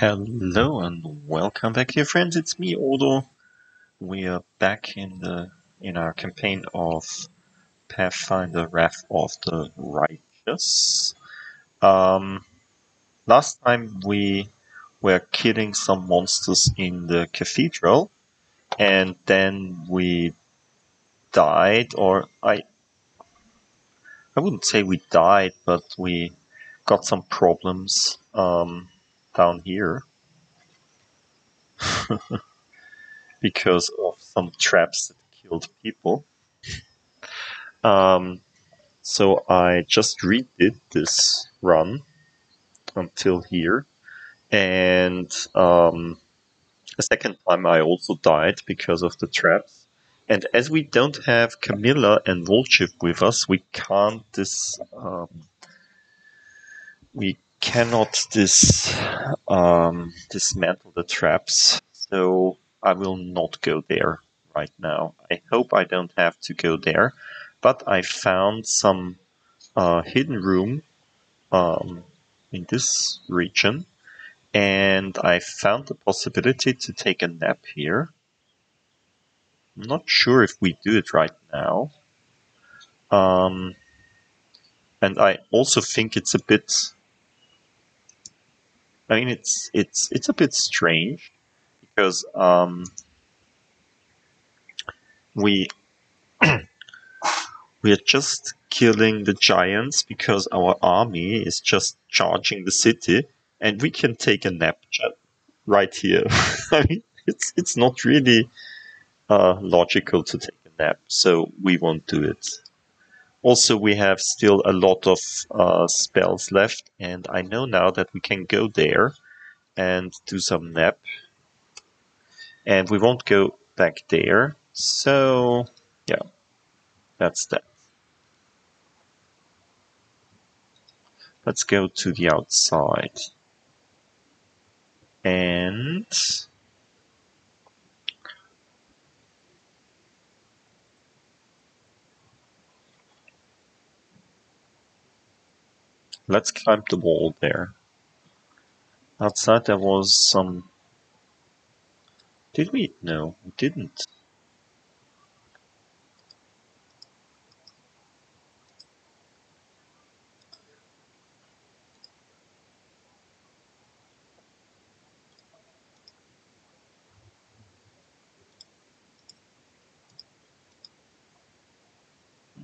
Hello and welcome back dear friends, it's me Odo. We are back in the in our campaign of Pathfinder Wrath of the Righteous. Um, last time we were killing some monsters in the cathedral and then we died or I I wouldn't say we died but we got some problems um, down here because of some traps that killed people. Um, so I just redid this run until here, and um, a second time I also died because of the traps. And as we don't have Camellia and Woljif with us, we can't this um, we cannot this um, dismantle the traps. So I will not go there right now. I hope I don't have to go there, but I found some uh, hidden room um, in this region, and I found the possibility to take a nap here. I'm not sure if we do it right now. Um, and I also think it's a bit. I mean, it's it's it's a bit strange because um, we we are just killing the giants because our army is just charging the city, and we can take a nap right here. I mean, it's it's not really uh, logical to take a nap, so we won't do it. Also, we have still a lot of uh, spells left, and I know now that we can go there and do some nap. And we won't go back there, so yeah, that's that. Let's go to the outside. And let's climb the wall there. Outside there was some... Did we? No, we didn't.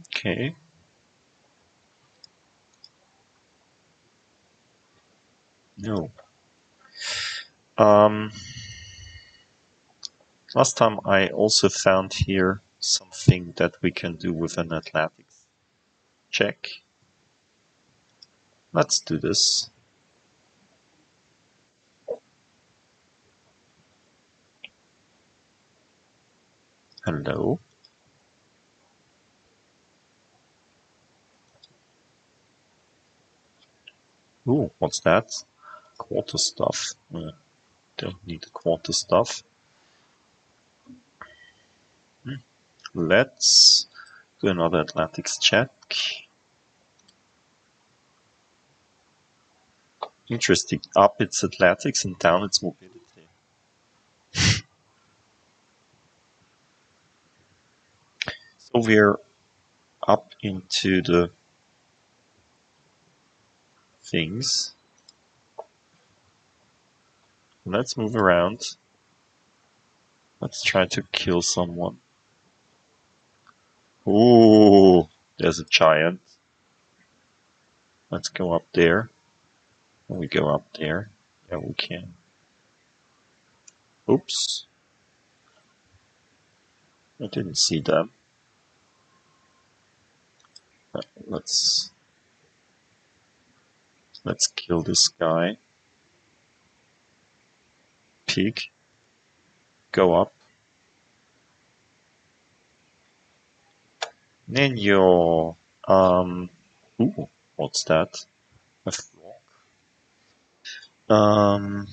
Okay. No. Um, last time I also found here something that we can do with an athletics check. Let's do this. Hello. Ooh, what's that? Quarterstaff. Uh, don't need the quarterstaff. Hmm. Let's do another athletics check. Interesting. Up its athletics and down its mobility. so we're up into the things. Let's move around. Let's try to kill someone. Ooh, there's a giant. Let's go up there. We go up there? Yeah, we can. Oops. I didn't see them. Let's let's kill this guy. Pig. Go up. Nenio. Um. Ooh, what's that? A um,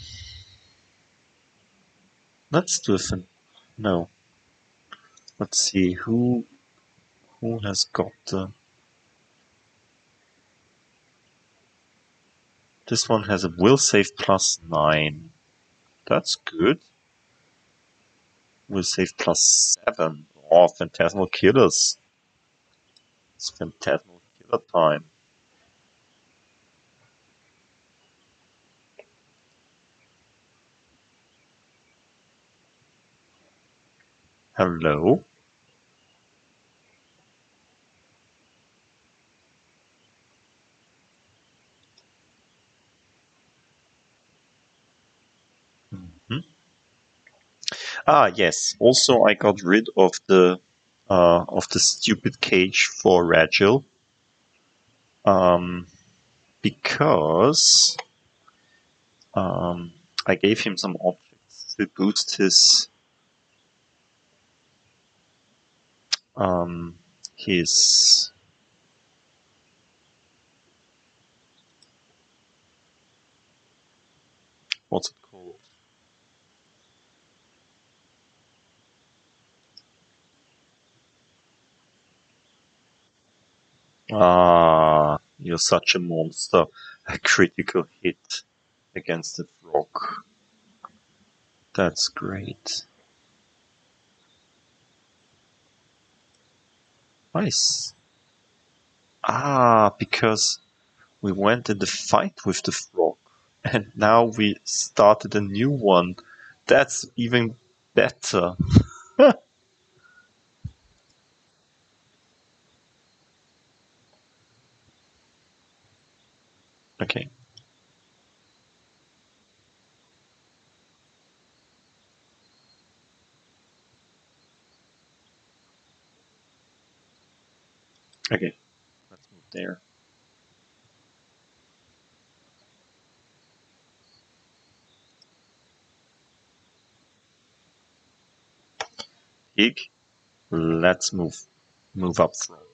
let's do a no. Let's see who who has got the. This one has a will save plus nine. That's good. We'll save plus seven. Oh, Phantasmal Killers. It's Phantasmal Killer time. Hello? Mm-hmm. Ah, yes. Also, I got rid of the uh, of the stupid cage for Regill. Um, because um, I gave him some objects to boost his um, his what's it Ah, you're such a monster. A critical hit against the frog. That's great. Nice. Ah, because we went in the fight with the frog, and now we started a new one. That's even better. okay. Okay. Let's move there. Let's move move up front.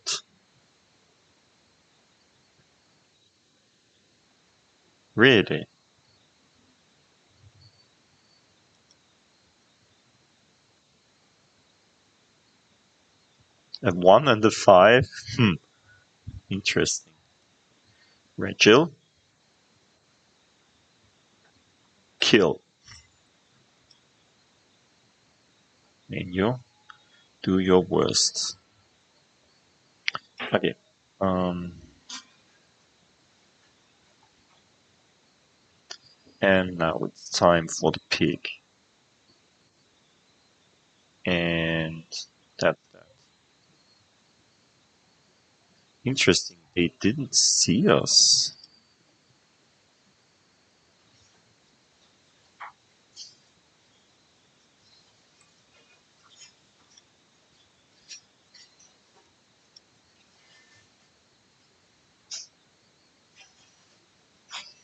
Really? A one and a five? Hmm. Interesting. Rachel? Kill. Menu. Do your worst. Okay. Um, and now it's time for the pig. And that's that. Interesting, they didn't see us.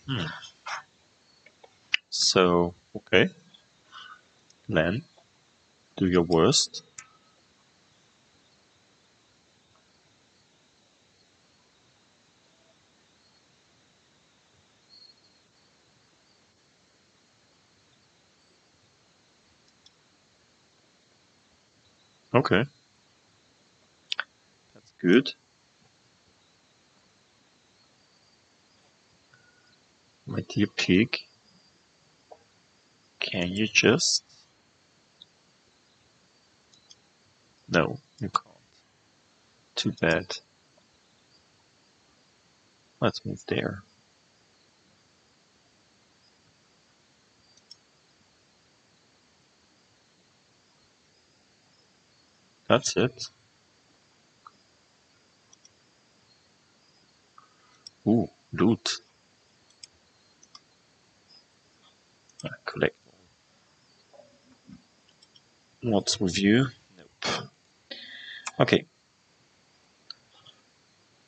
Hmm. So, okay. Lann, do your worst. Okay. That's good. My dear pig, can you just... No, you can't. Too bad. Let's move there. That's it. Ooh, loot. Collect. What's with you? Nope. Okay.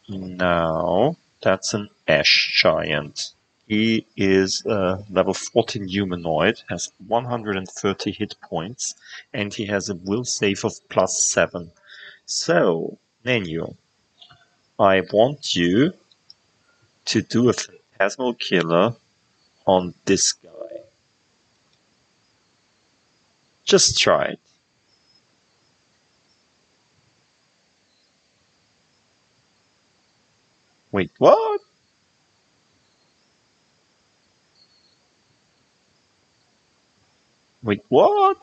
Now, that's an ash giant. He is a level 14 humanoid, has 130 hit points, and he has a will save of plus 7. So, Nenio, I want you to do a phantasmal killer on this guy. Just try it. Wait, what? Wait, what?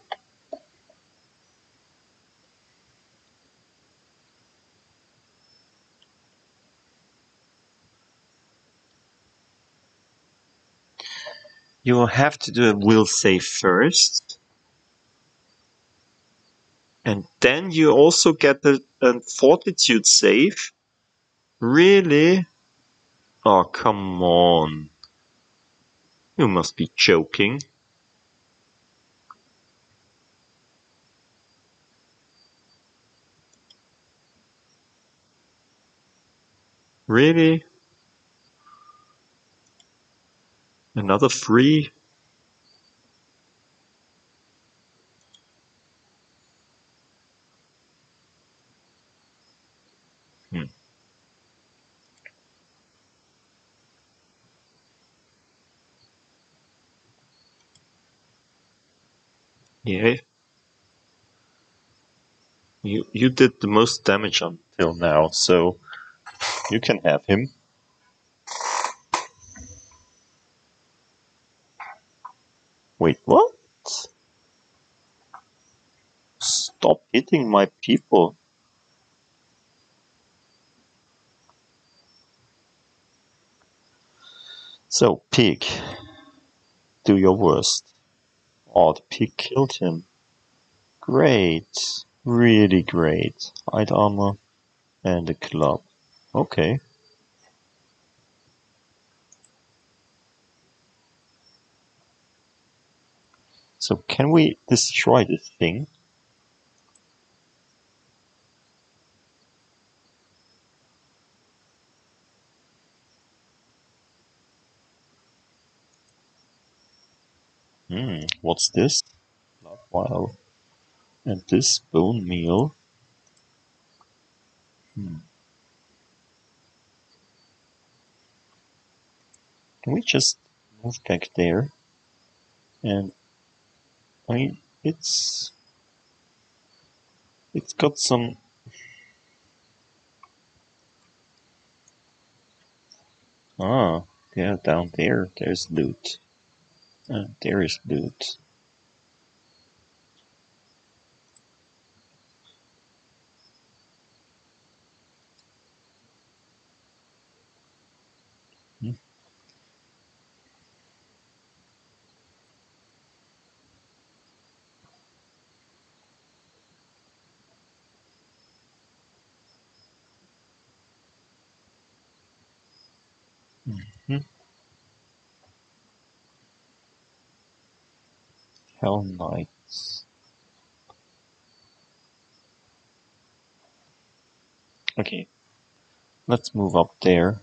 You will have to do a will save first. And then you also get a, a fortitude save. Really? Oh, come on. You must be joking. Really? Another free? Yeah. You you did the most damage until now, so you can have him. Wait, what? Stop hitting my people. So, pig, do your worst. The pig killed him. Great. Really great. Hide armor and a club. Okay. So can we destroy this thing? Hmm, what's this? Vial. And this bone meal. Hmm. Can we just move back there? And I mean, it's it's got some. Ah, yeah, down there, there's loot. Uh, there is loot. Hell Knights. Okay, let's move up there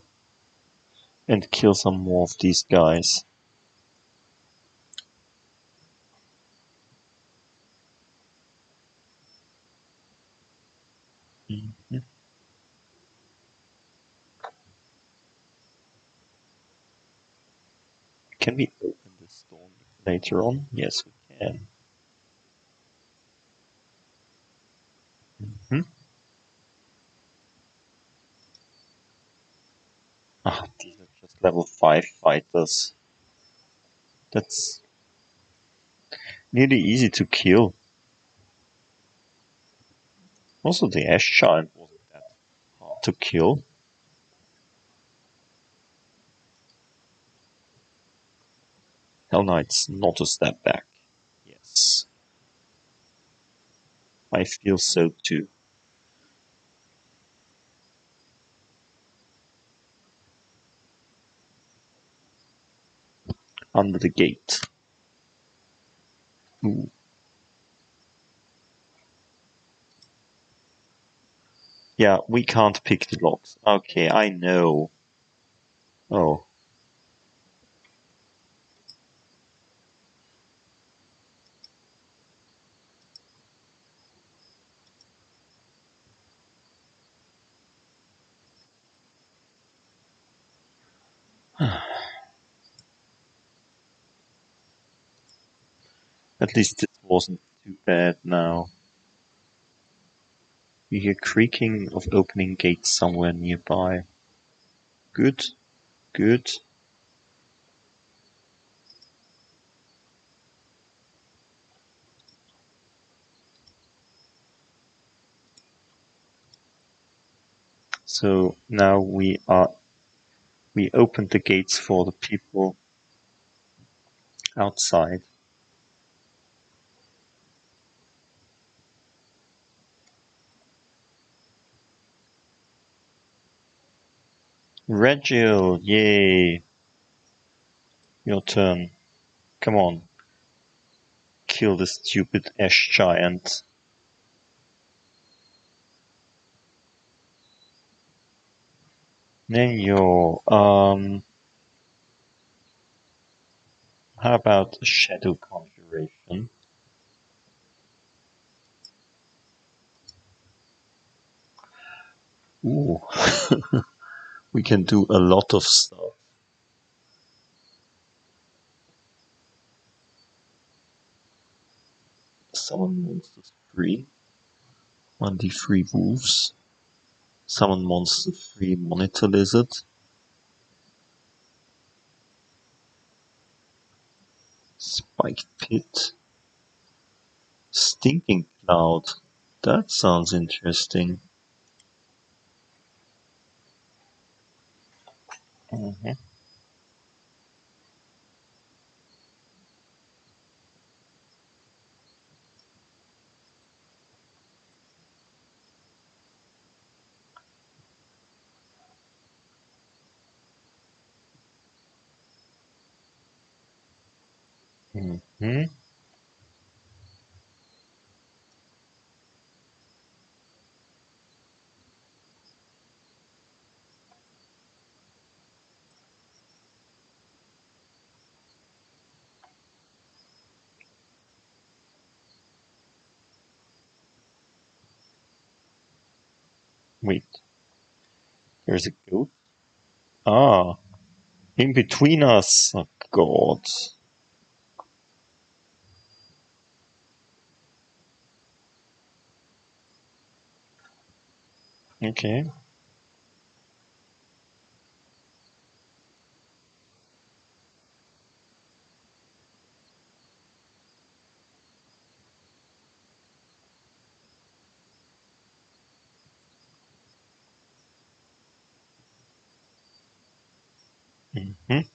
and kill some more of these guys. Mhm. Can we open this door later on? Yes, we can. Mhm. Ah, these are just level 5 fighters. That's nearly easy to kill. Also, the Ash Giant wasn't that hard to kill. Hell Knight's not a step back. I feel so too. Under the gate. Ooh. Yeah, we can't pick the locks. Okay, I know. Oh. At least it wasn't too bad now. You hear creaking of opening gates somewhere nearby. Good, good. So now we are we opened the gates for the people outside. Regill, yay! Your turn. Come on. Kill the stupid ash giant. Nenio, um... How about shadow conjuration? Ooh. we can do a lot of stuff. Summon monsters free. 1d3 wolves. Summon monster free monitor lizard. Spike pit. Stinking cloud. That sounds interesting. Mm -hmm. Mm-hmm. Wait. There's a goat? Ah. In between us. Oh, God. Okay. Mm-hmm.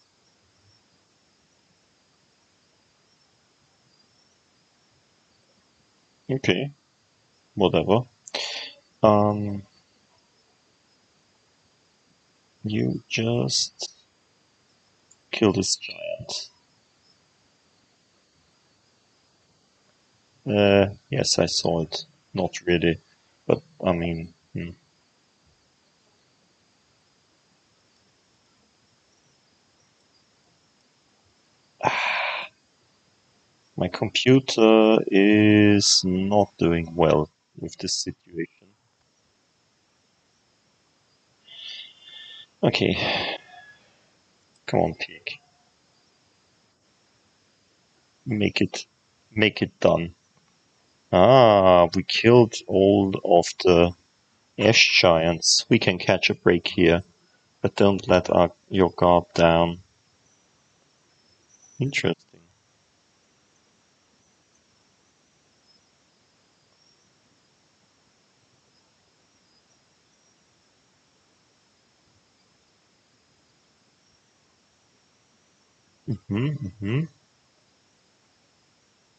Okay. Whatever. Um, you just kill this giant. Uh, yes, I saw it. Not really, but I mean, hmm. My computer is not doing well with this situation. Okay. Come on, pig. Make it, make it done. Ah, we killed all of the ash giants. We can catch a break here, but don't let our, your guard down. Interesting. Mm-hmm, mm-hmm.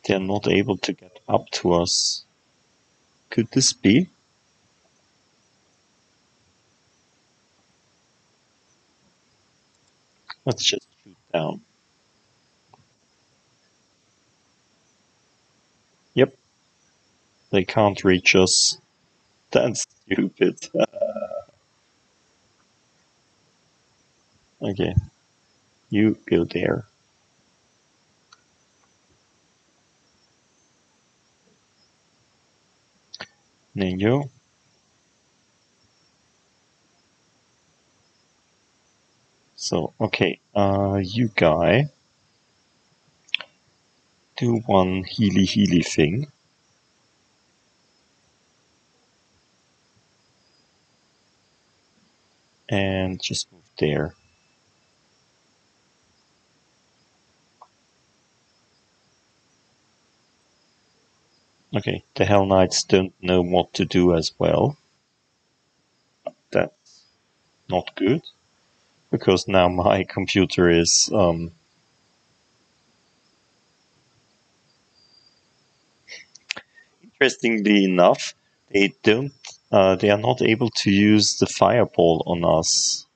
They're not able to get up to us. Could this be? Let's just shoot down. Yep. They can't reach us. That's stupid. okay. You go there. Nenio. So, okay, uh, you guy, do one healy healy thing. And just move there. Okay, the Hell Knights don't know what to do as well. That's not good because now my computer is um, interestingly enough they don't uh, they are not able to use the fireball on us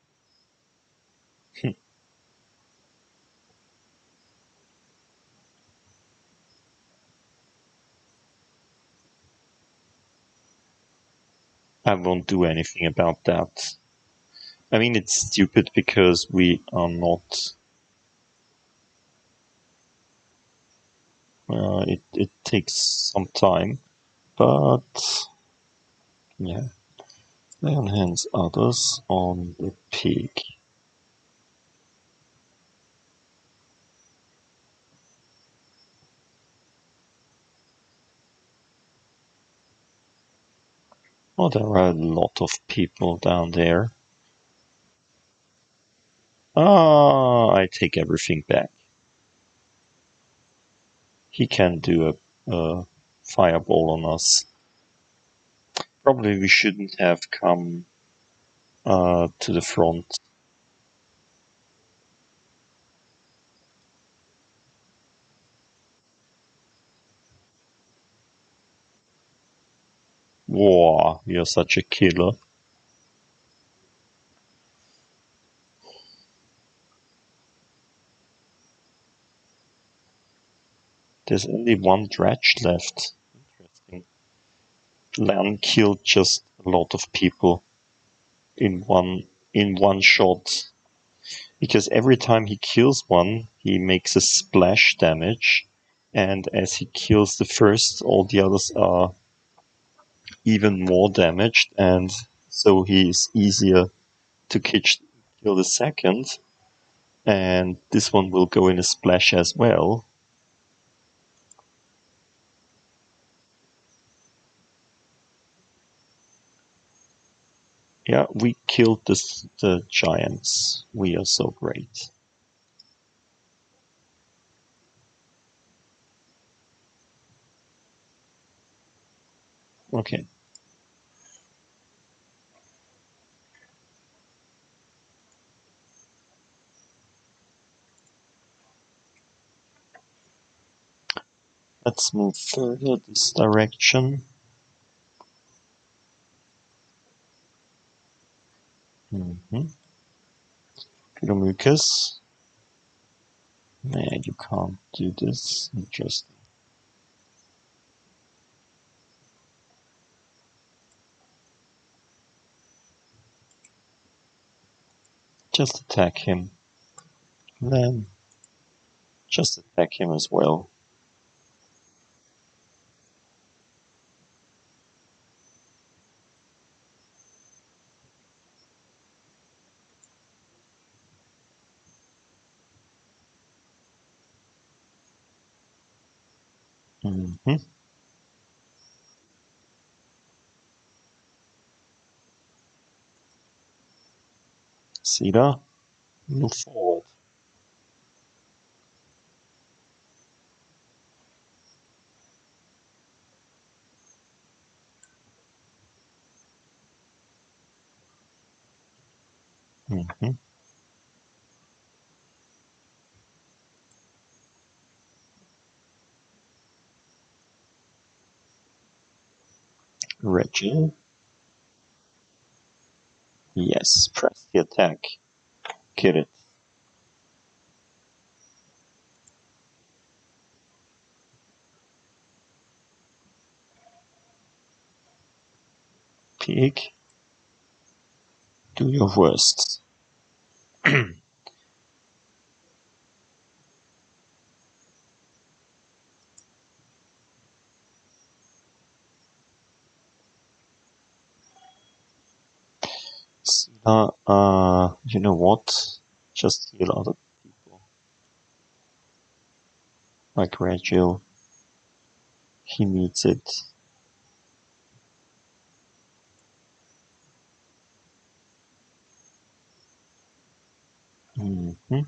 I won't do anything about that. I mean, it's stupid because we are not. Uh, it it takes some time, but yeah. Lay on hands others on the pig. Oh, there are a lot of people down there. Ah, I take everything back. He can do a, a fireball on us. Probably we shouldn't have come uh, to the front. Wow, you're such a killer. There's only one dredge left. Interesting. Lann killed just a lot of people in one in one shot. Because every time he kills one, he makes a splash damage, and as he kills the first, all the others are even more damaged, and so he is easier to catch, kill the second. And this one will go in a splash as well. Yeah, we killed this, the giants. We are so great. Okay. Let's move further this direction. Mm-hmm. Philomycus. Nah, you can't do this. Interesting. Just attack him. Then just attack him as well. Mm-hmm. Cedar, move forward. Mm-hmm. Reggie. Yes, press the attack. Get it. Pig. Do your worst. Uh, you know what? Just heal other people. Like Rachel, He needs it. Mm-hmm.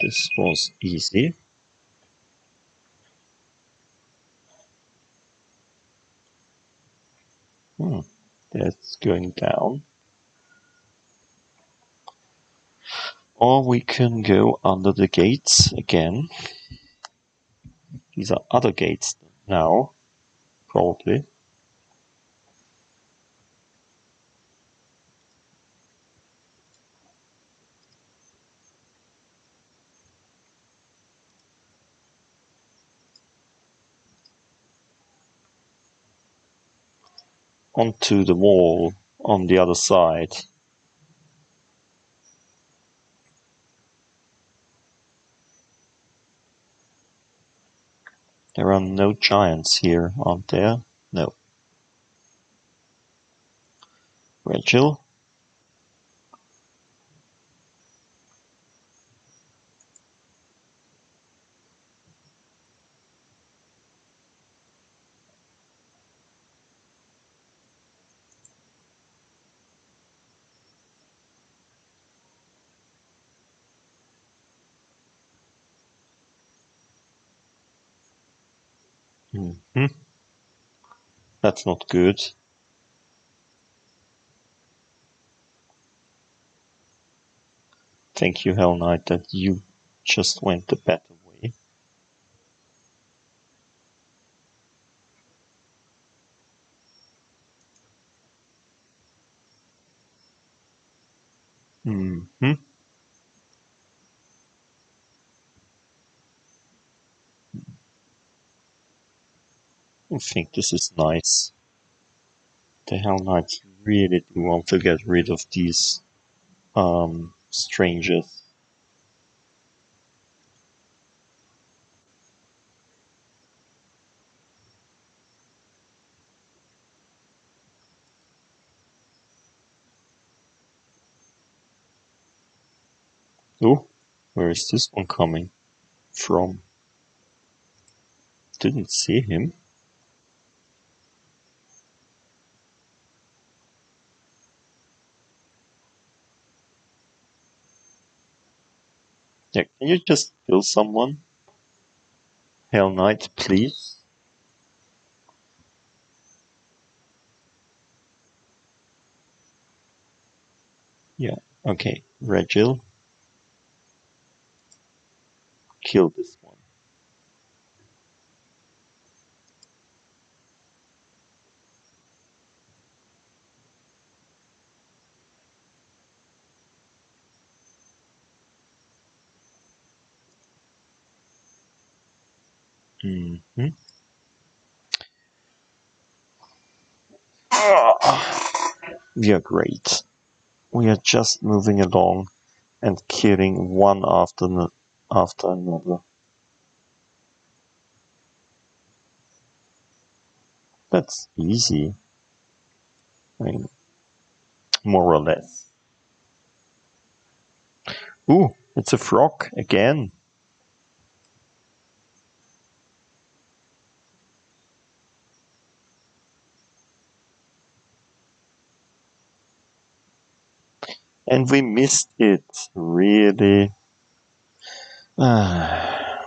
This was easy. It's going down. Or we can go under the gates again. These are other gates now, probably. Onto the wall on the other side. There are no giants here, aren't there? No. Rachel? Hmm. That's not good. Thank you, Hell Knight, that you just went the better way. hmm I think this is nice. The Hell Knights really do want to get rid of these um, strangers. Oh, where is this one coming from? Didn't see him. Yeah, can you just kill someone? Hell Knight, please. Yeah, okay. Regill. Kill this Mm-hmm. We are great. We are just moving along and killing one after after another. That's easy. I mean, more or less. Ooh, it's a frog again. And we missed it, really.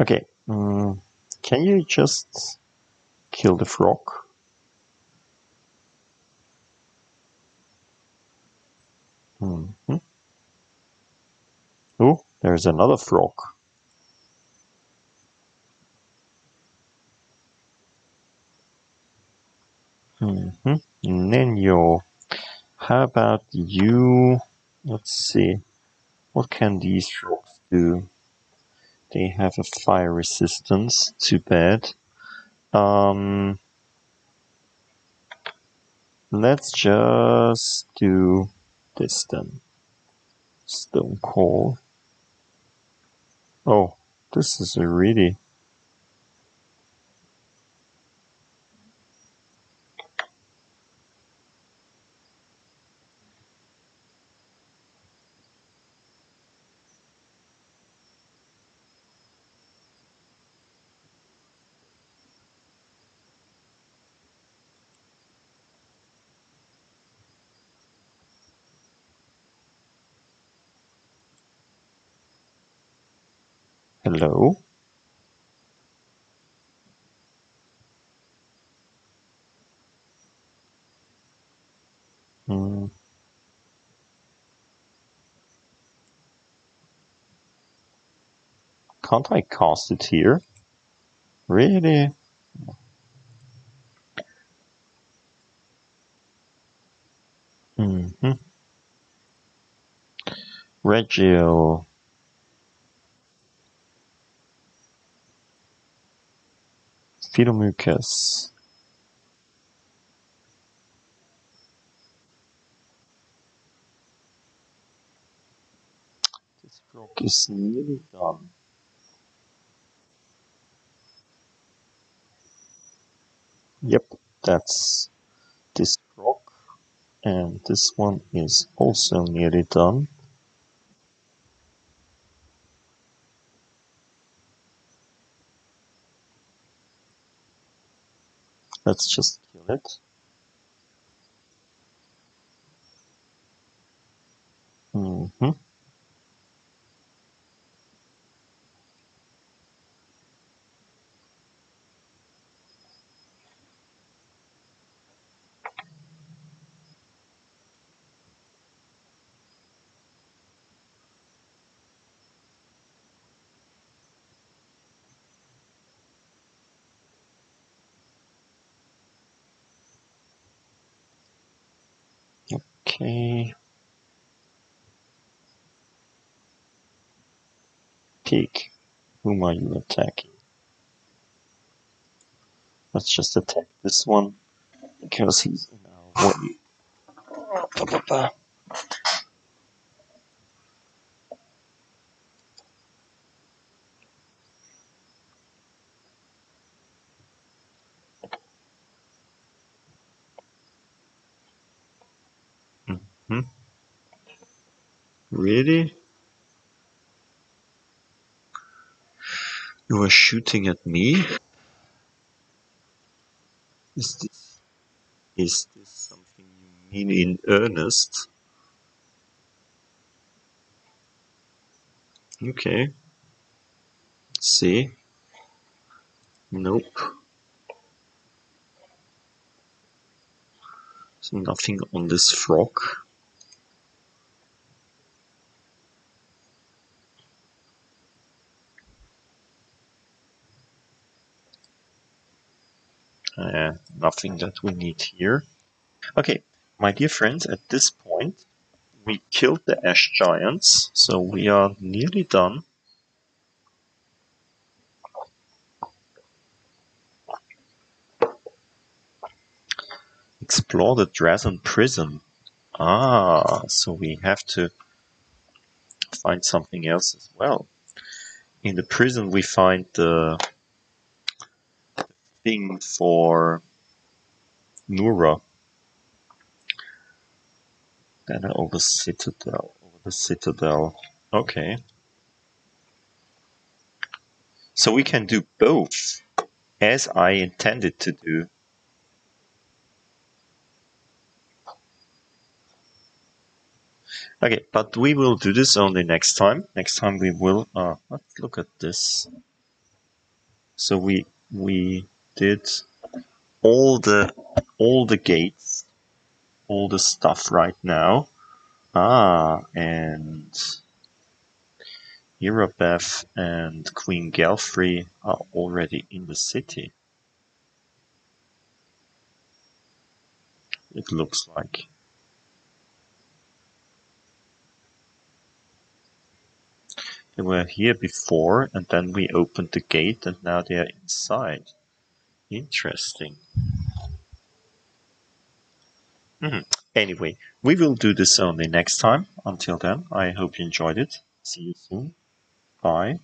Okay, mm, can you just kill the frog? Mm-hmm. Oh, there's another frog. Mm-hmm. Nenio, how about you? Let's see. What can these frogs do? They have a fire resistance. Too bad. Um, let's just do this then. Stone Cold. Oh, this is a really Hello? Hmm. Can't I cast it here? Really? Mm-hmm. Regill. Philomucus. This rock is nearly done. Yep, that's this rock. And this one is also nearly done. Let's just kill it. Mm-hmm. Okay. Pig. Whom are you attacking? Let's just attack this one because he's in our way. Hmm? Really? You are shooting at me? Is this is this something you mean in earnest? Okay. See? Nope. Nothing on this frog. Uh, nothing that we need here. Okay, my dear friends, at this point, we killed the ash giants, so we are nearly done. Explore the Drezen prison. Ah, so we have to find something else as well. In the prison, we find the thing for Nurah. Then over Citadel. Over the Citadel. Okay. So we can do both, as I intended to do. Okay, but we will do this only next time. Next time we will. Uh, let's look at this. So we we did all the all the gates, all the stuff right now. Ah, and Irabeth and Queen Galfrey are already in the city. It looks like. They were here before, and then we opened the gate, and now they are inside. Interesting. Mhm. Anyway, we will do this only next time. Until then, I hope you enjoyed it. See you soon. Bye.